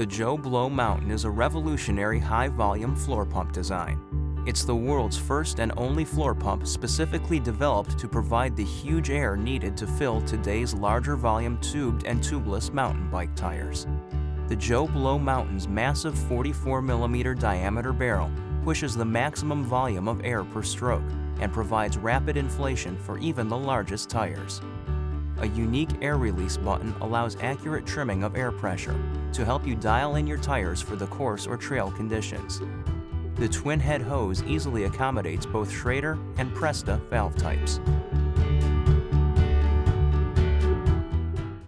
The JoeBlow Mountain is a revolutionary high-volume floor pump design. It's the world's first and only floor pump specifically developed to provide the huge air needed to fill today's larger volume tubed and tubeless mountain bike tires. The JoeBlow Mountain's massive 44mm diameter barrel pushes the maximum volume of air per stroke and provides rapid inflation for even the largest tires. A unique air release button allows accurate trimming of air pressure to help you dial in your tires for the course or trail conditions. The twin head hose easily accommodates both Schrader and Presta valve types.